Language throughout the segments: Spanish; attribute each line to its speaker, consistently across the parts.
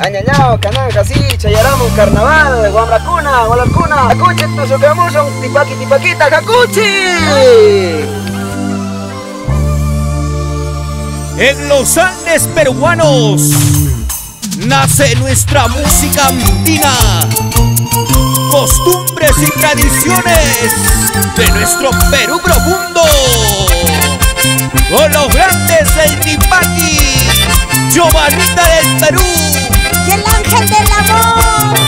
Speaker 1: Añañao, cananja, sí, chayaramos carnaval, guamracuna, gualarcuna, acuchi, tusucamuson, tipaki, tipaquita, jacuchi.
Speaker 2: En los Andes peruanos nace nuestra música andina, costumbres y tradiciones de nuestro Perú profundo. Con los grandes del Tipaki, Giovanita del Perú
Speaker 3: el ángel del amor.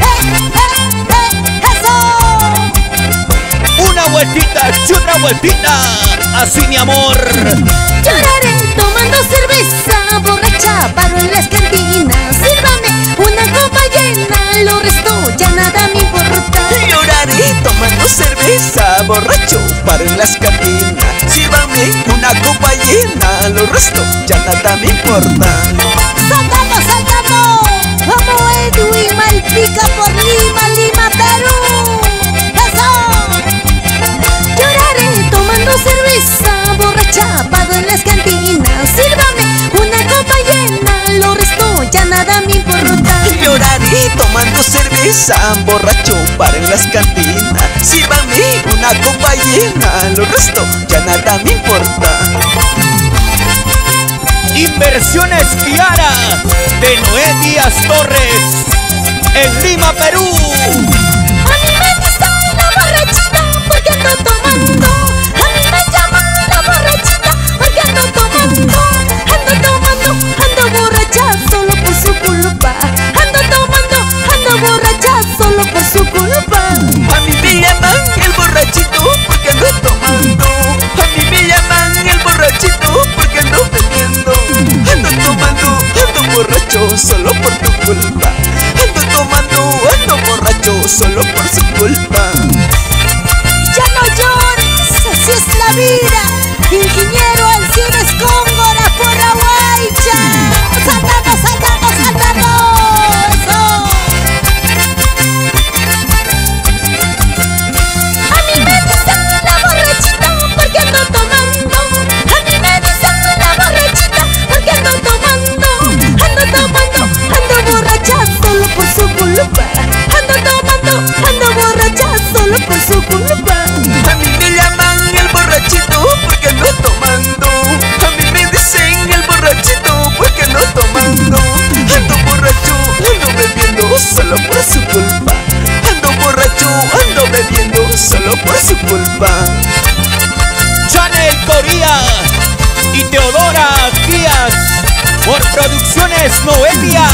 Speaker 3: ¡Eh, eh, eh! ¡Eso!
Speaker 2: Una vueltita y otra vueltita, así mi amor.
Speaker 3: Lloraré tomando cerveza, borracha, paro en las cantinas. Sírvame una copa llena, lo resto ya nada me importa.
Speaker 4: Lloraré tomando cerveza, borracho, paro en las cantinas. Sírvame una copa llena, lo resto ya nada me importa.
Speaker 3: Edwin Malpica por Lima, Lima, Perú. ¡Eso! Lloraré tomando cerveza, borracha, pago en las cantinas. Sírvame una copa llena, lo resto ya nada me importa.
Speaker 4: Lloraré tomando cerveza, borracho, para en las cantinas. Sírvame una copa llena, lo resto ya nada me importa.
Speaker 2: Inversiones Kiara de Noé Díaz Torres en Lima, Perú.
Speaker 3: A mí me dicen la borrachita porque ando tomando.
Speaker 2: Producciones Noelia.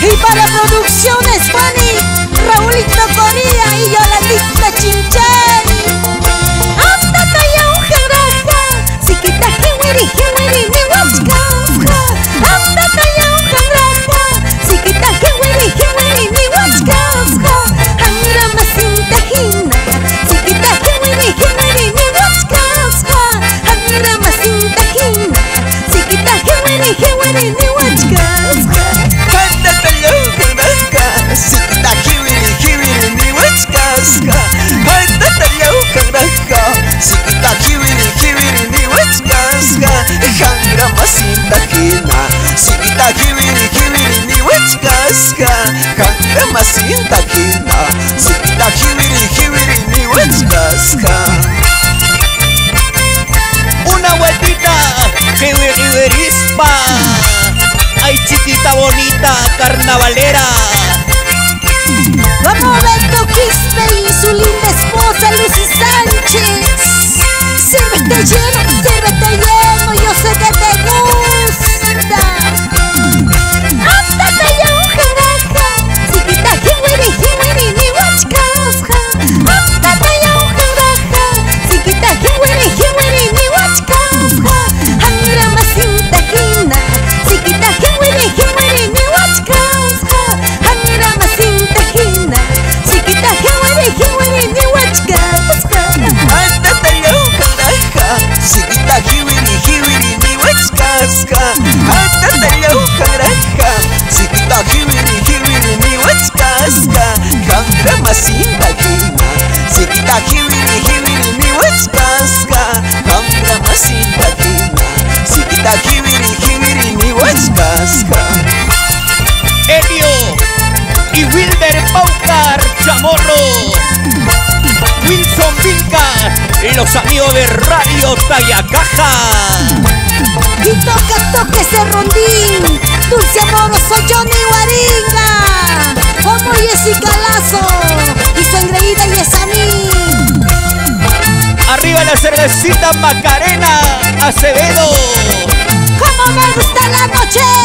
Speaker 3: Y para producciones Fanny, Raulito Coría
Speaker 2: Ay, chiquita bonita, carnavalera.
Speaker 3: Wilson Vinca y
Speaker 2: los amigos de Radio Tayacaja.
Speaker 3: Y toca, toca ese rondín, dulce amoroso Johnny Guaringa, como Jessica Lazo y su engreída Yesaní.
Speaker 2: Arriba la cervecita Macarena Acevedo. ¿Cómo me gusta la noche?